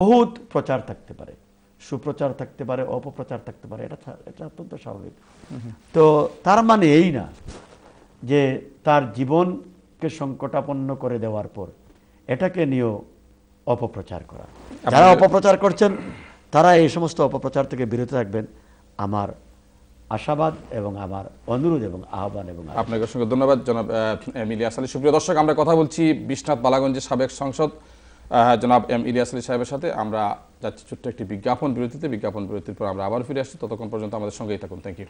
বহুত প্রচার থাকতে পারে সুপ্রচার থাকতে পারে অপপ্রচার থাকতে পারে এটা এটা অত্যন্ত স্বাভাবিক। তো তার মানে এই না যে তার জীবনকে সংকটাপন্ন করে দেওয়ার পর এটাকে নিয়েও অপপ্রচার করা। যারা অপপ্রচার করছেন তারা এই সমস্ত অপপ্রচার থেকে বিরত থাকবেন। আমার আশাবাদ এবং আমার অনুরোধ এবং আহ্বান এবং। আপনাকে অসংখ্য ধন্যবাদ জনাব এম ইলিয়াস সুপ্রিয় দর্শক আমরা কথা বলছি বিশ্বনাথ বালাগঞ্জের সাবেক সংসদ জনাব এম ইলিয়াস আলী সাহেবের সাথে আমরা যাচ্ছি ছোট্ট একটি বিজ্ঞাপন বিরতিতে। বিজ্ঞাপন বিরতির পর আমরা আবার ফিরে আসছি। ততক্ষণ পর্যন্ত আমাদের সঙ্গেই থাকুন। Thank you